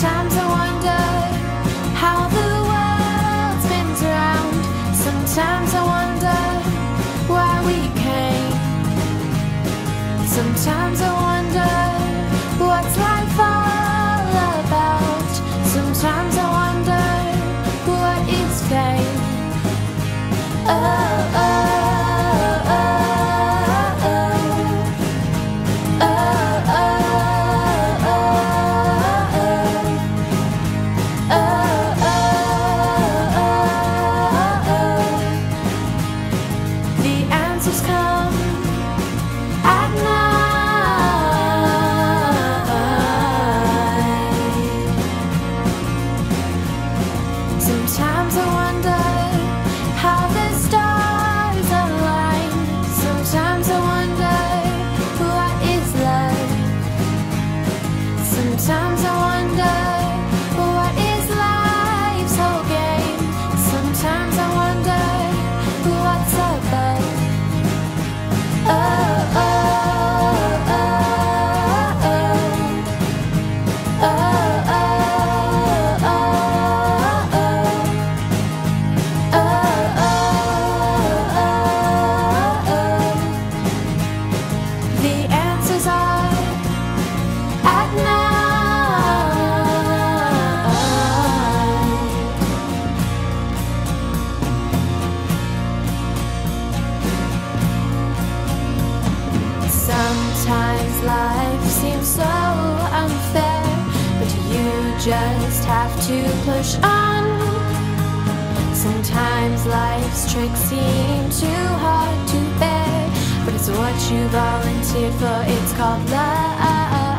Sometimes I wonder how the world spins around. Sometimes I wonder why we came. Sometimes I wonder all about. Sometimes I wonder seems so unfair, but you just have to push on. Sometimes life's tricks seem too hard to bear, but it's what you volunteered for. It's called life.